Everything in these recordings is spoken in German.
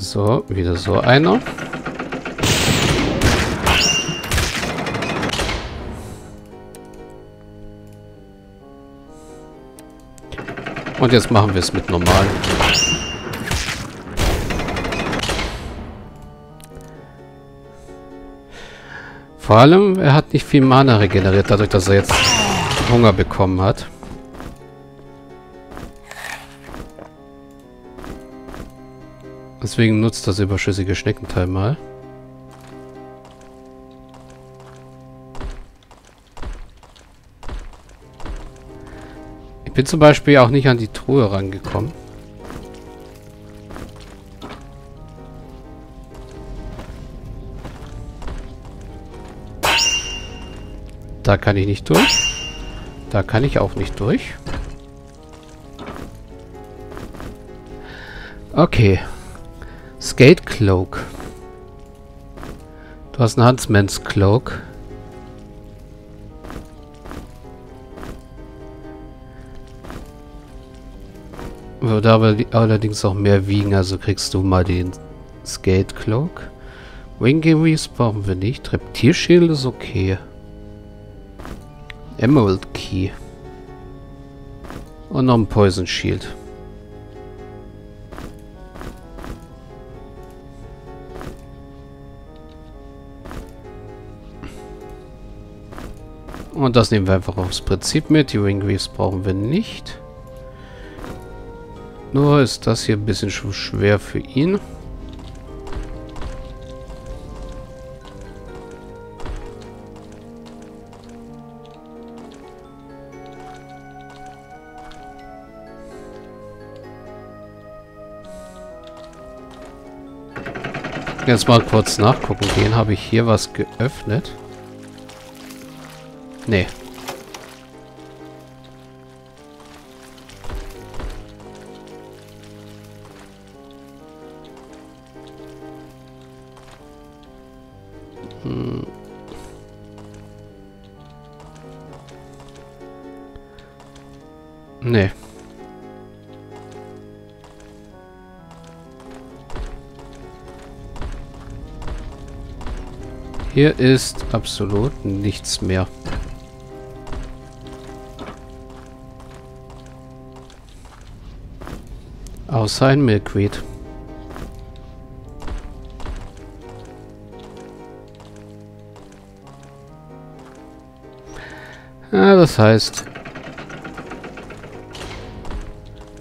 So, wieder so einer. Und jetzt machen wir es mit normalen. Vor allem, er hat nicht viel Mana regeneriert, dadurch, dass er jetzt Hunger bekommen hat. Deswegen nutzt das überschüssige Schneckenteil mal. Ich bin zum Beispiel auch nicht an die Truhe rangekommen. Da kann ich nicht durch. Da kann ich auch nicht durch. Okay. Skate Cloak. Du hast einen Huntsman's Cloak. Würde aber allerdings auch mehr wiegen, also kriegst du mal den Skate Cloak. Wingivis brauchen wir nicht. Reptilschild ist okay. Emerald Key. Und noch ein Poison Shield. Und das nehmen wir einfach aufs Prinzip mit. Die Wingweaves brauchen wir nicht. Nur ist das hier ein bisschen schwer für ihn. Jetzt mal kurz nachgucken gehen. Habe ich hier was geöffnet? Nee. Hm. Nee. Hier ist absolut nichts mehr. Außer ein Milkweed. Ja, das heißt,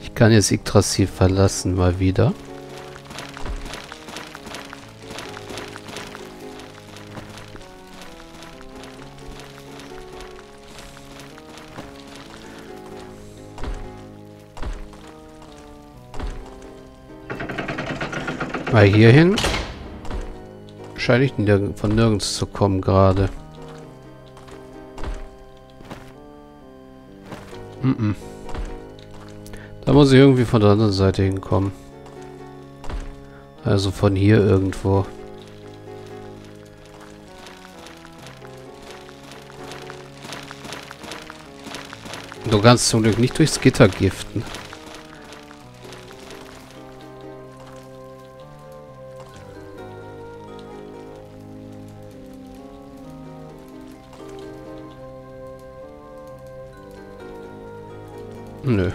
ich kann jetzt Yggdrasil verlassen mal wieder. Weil hierhin scheine ich nirg von nirgends zu kommen gerade. Mm -mm. Da muss ich irgendwie von der anderen Seite hinkommen. Also von hier irgendwo. Du kannst zum Glück nicht durchs Gitter giften. Nö.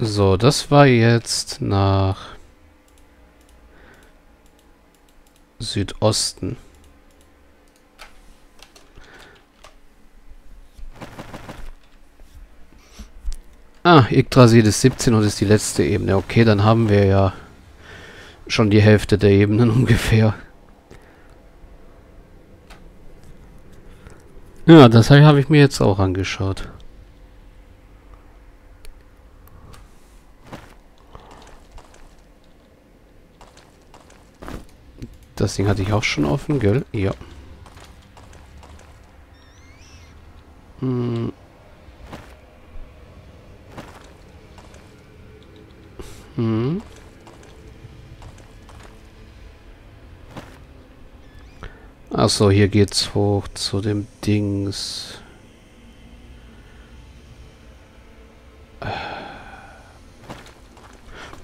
So, das war jetzt nach Südosten. Ah, Yggdrasil ist 17 und ist die letzte Ebene. Okay, dann haben wir ja schon die Hälfte der Ebenen ungefähr. Ja, das habe ich mir jetzt auch angeschaut. Das Ding hatte ich auch schon offen, gell? Ja. Hm. Hm. Achso, hier geht's hoch zu dem Dings.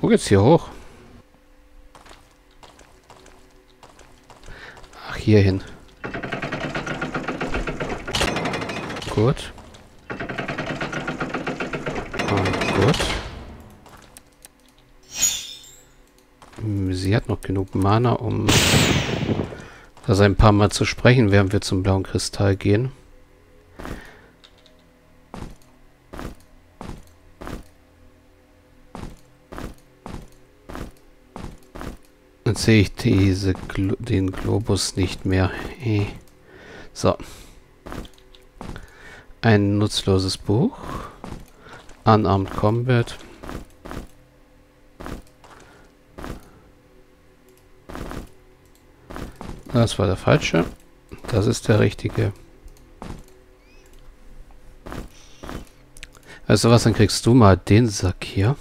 Wo geht's hier hoch? Ach, hier hin. Gut. Gut. Sie hat noch genug Mana, um das ein paar Mal zu sprechen, während wir zum blauen Kristall gehen. Jetzt sehe ich diese Glo den Globus nicht mehr. Hey. So. Ein nutzloses Buch. Unarmed Combat. Das war der falsche. Das ist der richtige. Also was, dann kriegst du mal den Sack hier.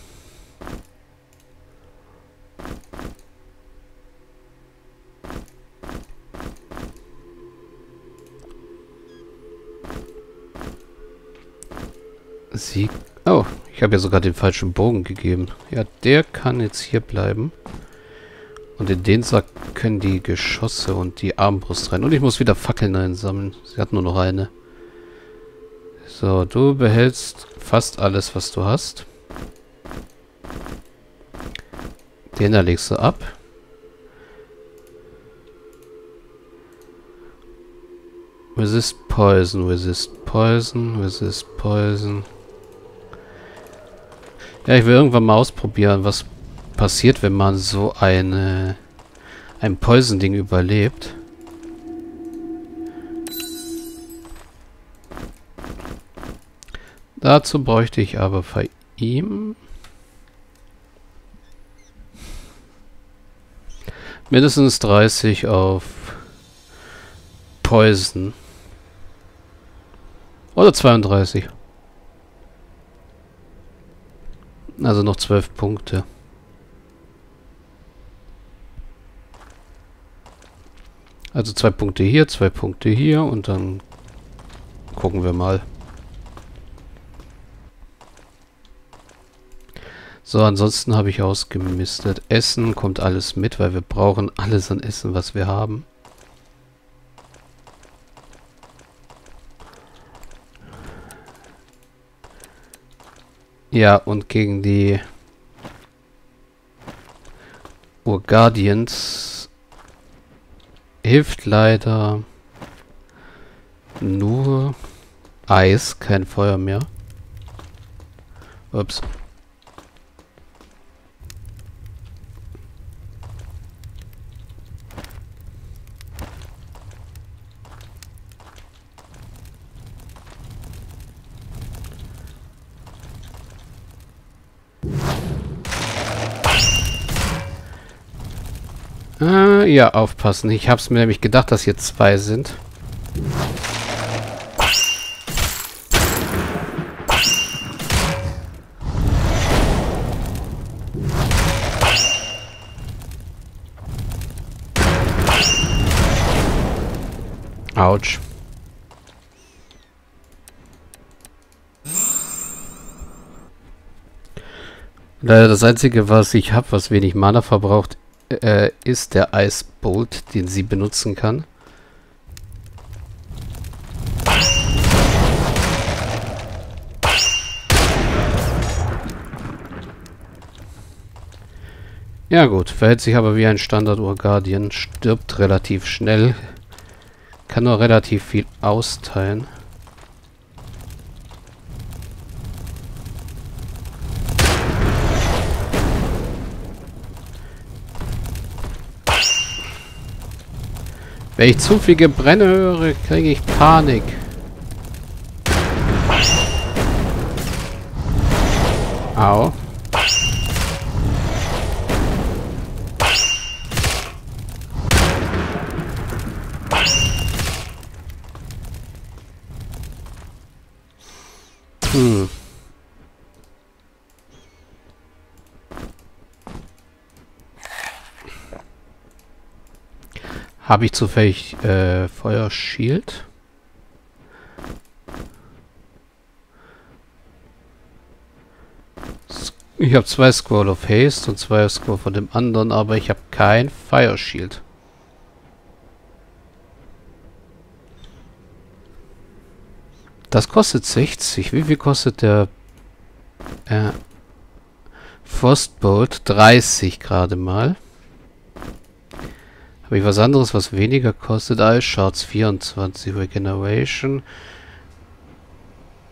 Sie... Oh, ich habe ja sogar den falschen Bogen gegeben. Ja, der kann jetzt hier bleiben. Und in den Sack können die Geschosse und die Armbrust rein. Und ich muss wieder Fackeln einsammeln. Sie hat nur noch eine. So, du behältst fast alles, was du hast. Den da legst du ab. Resist Poison, Resist Poison, Resist Poison. Ja, ich will irgendwann mal ausprobieren, was passiert, wenn man so eine ein Poison-Ding überlebt. Dazu bräuchte ich aber bei ihm mindestens 30 auf Poison. Oder 32. Also noch zwölf Punkte. Also zwei Punkte hier, zwei Punkte hier und dann gucken wir mal. So, ansonsten habe ich ausgemistet. Essen kommt alles mit, weil wir brauchen alles an Essen, was wir haben. Ja, und gegen die Urguardians hilft leider nur Eis, kein Feuer mehr. Ups. Ja, aufpassen. Ich hab's mir nämlich gedacht, dass hier zwei sind. Autsch. Leider das einzige, was ich habe, was wenig Mana verbraucht, äh, ist der Ice Bolt, den sie benutzen kann. Ja gut, verhält sich aber wie ein Standard-Ur-Guardian, stirbt relativ schnell, kann nur relativ viel austeilen. Wenn ich zu viel Gebrenne höre, kriege ich Panik. Au. Habe ich zufällig äh, Feuerschild? Ich habe zwei Scroll of Haste und zwei Scroll von dem anderen, aber ich habe kein Fire Shield. Das kostet 60. Wie viel kostet der äh, Frostbolt? 30 gerade mal. Habe ich was anderes, was weniger kostet? Ice Shards 24 Regeneration.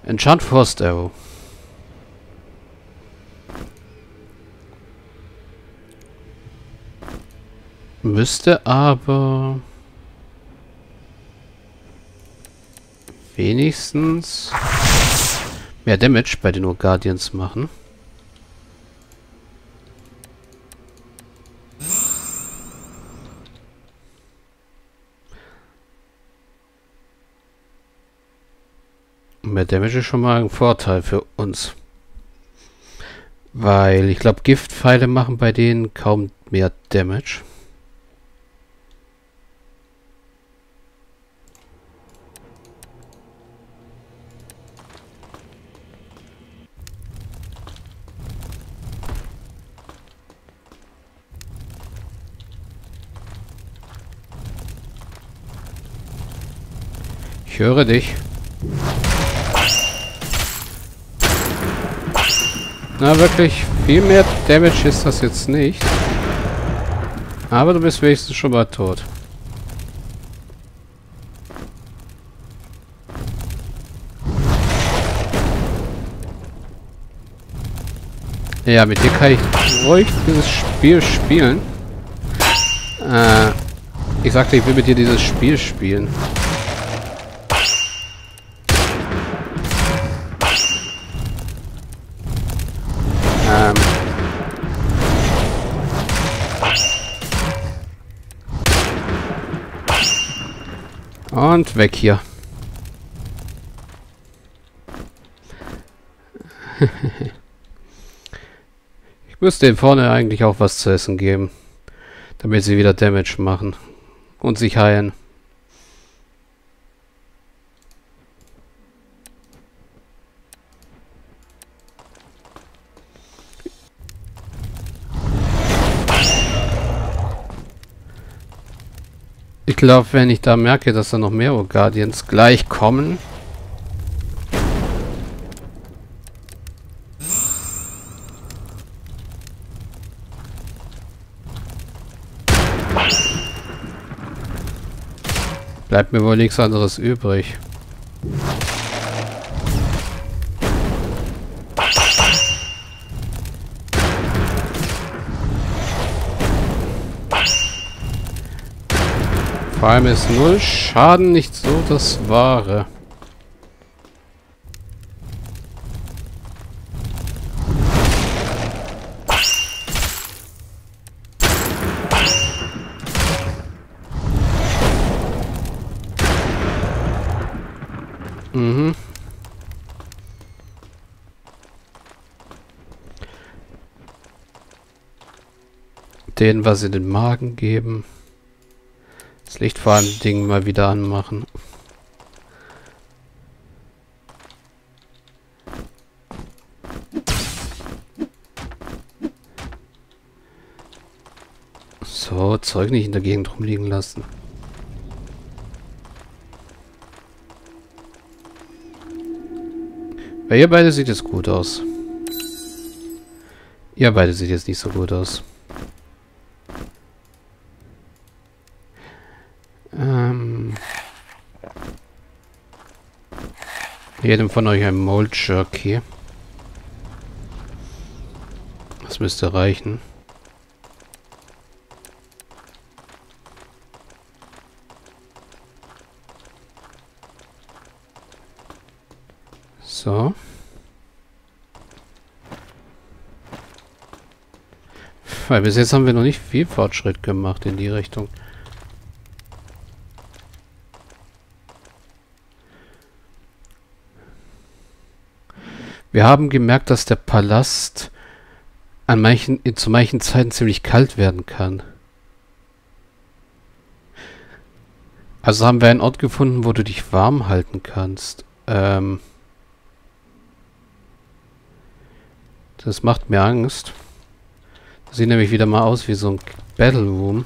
Enchant Frost Arrow. Müsste aber wenigstens mehr Damage bei den Guardians machen. Mehr Damage ist schon mal ein Vorteil für uns. Weil ich glaube, Giftpfeile machen bei denen kaum mehr Damage. Ich höre dich. Na wirklich, viel mehr Damage ist das jetzt nicht. Aber du bist wenigstens schon mal tot. Ja, mit dir kann ich ruhig dieses Spiel spielen. Äh, ich sagte, ich will mit dir dieses Spiel spielen. Und weg hier. ich müsste dem vorne eigentlich auch was zu essen geben. Damit sie wieder Damage machen. Und sich heilen. Glaube, wenn ich da merke, dass da noch mehr Guardians gleich kommen. Bleibt mir wohl nichts anderes übrig. Vor allem ist null Schaden nicht so das Wahre. Mhm. Den was in den Magen geben. Das Lichtfaden-Ding mal wieder anmachen. So, Zeug nicht in der Gegend rumliegen lassen. Bei ihr beide sieht es gut aus. Ihr beide sieht jetzt nicht so gut aus. Jedem von euch ein Mold Jerky. Das müsste reichen. So. Weil bis jetzt haben wir noch nicht viel Fortschritt gemacht in die Richtung. Wir haben gemerkt, dass der Palast an manchen, zu manchen Zeiten ziemlich kalt werden kann. Also haben wir einen Ort gefunden, wo du dich warm halten kannst. Ähm Das macht mir Angst. Das sieht nämlich wieder mal aus wie so ein Battle Room.